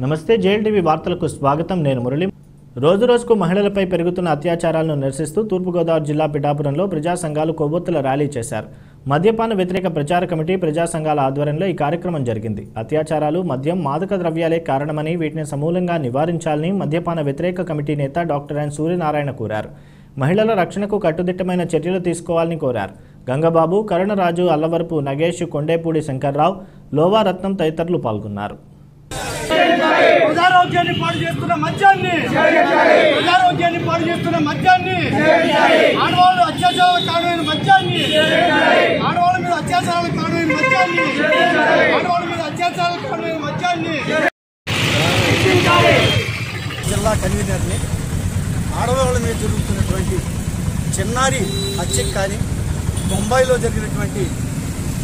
నమస్తే జేఎల్టీవీ వార్తలకు స్వాగతం. నేను మురళి. రోజు రోజుకు మహిళలపై పెరుగుతున్న అత్యాచారాలను నిరసిస్తూ తూర్పుగోదావరి జిల్లా పిఠాపురంలో ప్రజా సంఘాలు కొవ్వొత్తుల ర్యాలీ చేశారు. మద్యపాన వ్యతిరేక ప్రచార కమిటీ ప్రజా సంఘాల ఆధ్వర్యంలో ఈ కార్యక్రమం జరిగింది. అత్యాచారాలు మద్యం మాదక ద్రవ్యాలే కారణమని వీటిని సమూలంగా నివారించాలని మద్యపాన వ్యతిరేక కమిటీ నేత డాక్టర్ ఎన్ సూర్యనారాయణ కోరారు. మహిళల రక్షణకు కట్టుదిట్టమైన చర్యలు తీసుకోవాలని కోరారు. గంగబాబు కరుణరాజు అల్లవరపు నగేష్ కొండేపూడి శంకర్రావు లోవా రత్నం తదితరులు పాల్గొన్నారు. ప్రజారోగ్యాన్ని పాడు చేస్తున్న మద్యాన్ని. ప్రజారోగ్యాన్ని పాడు చేస్తున్న మద్యాన్ని. ఆడవాళ్ళు అత్యాచారాలకు కారణమైన మద్యాన్ని. ఆడవాళ్ళ మీద అత్యాచారాలకు కారణమైన మద్యాన్ని. ఆడవాళ్ళ మీద అత్యాచారాల కారణమైన మద్యాన్ని. జిల్లా కన్వీనర్ని ఆడవాళ్ళ మీద జరుగుతున్నటువంటి చిన్నారి హత్యకు కానీ బొంబాయిలో జరిగినటువంటి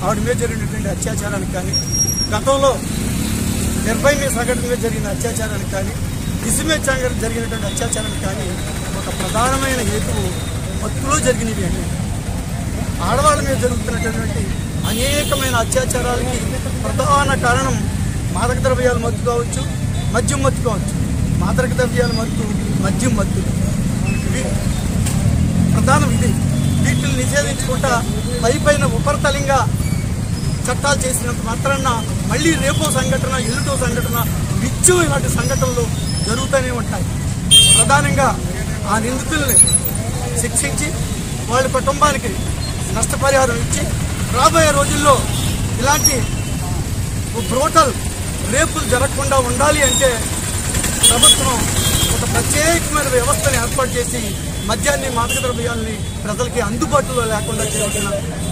ఆవిడ మీద జరిగినటువంటి అత్యాచారానికి కానీ గతంలో నిర్భయ మీద సంఘటన మీద జరిగిన అత్యాచారానికి కానీ ఇసుమే సంఘటన జరిగినటువంటి అత్యాచారానికి కానీ ఒక ప్రధానమైన హేతువు మత్తులో జరిగినవి అండి ఆడవాళ్ళ మీద జరుగుతున్నటువంటి అనేకమైన అత్యాచారాలకి ప్రధాన కారణం మాదక ద్రవ్యాల మత్తు కావచ్చు మద్యం మత్తు కావచ్చు. మాదక ద్రవ్యాల మత్తు మద్యం మత్తు. ఇవి ప్రధానం ఇది. వీటిని నిషేధించుకుంటా పై పైన ఉపరితలంగా చట్టాలు చేసినంత మాత్రాన మళ్ళీ రేపో సంఘటన ఎల్లుటో సంఘటన నిత్యం ఇలాంటి సంఘటనలు జరుగుతూనే ఉంటాయి. ప్రధానంగా ఆ నిందితుల్ని శిక్షించి వాళ్ళ కుటుంబానికి నష్టపరిహారం ఇచ్చి రాబోయే రోజుల్లో ఇలాంటి బ్రోటల్ రేపులు జరగకుండా ఉండాలి అంటే ప్రభుత్వం ఒక ప్రత్యేకమైన వ్యవస్థను ఏర్పాటు చేసి మద్యాన్ని మాదక ద్రవ్యాల్ని ప్రజలకి అందుబాటులో లేకుండా చేయాల్సిన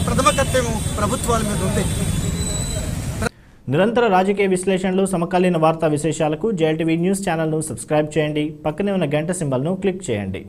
ప్రథమ కర్తవ్యం ప్రభుత్వాల మీద ఉంది. నిరంతర రాజకీయ విశ్లేషణలు సమకాలీన వార్తా విశేషాలకు జేఎల్టీవీ న్యూస్ ఛానల్ను సబ్స్క్రైబ్ చేయండి. పక్కనే ఉన్న గంట సింబల్ను క్లిక్ చేయండి.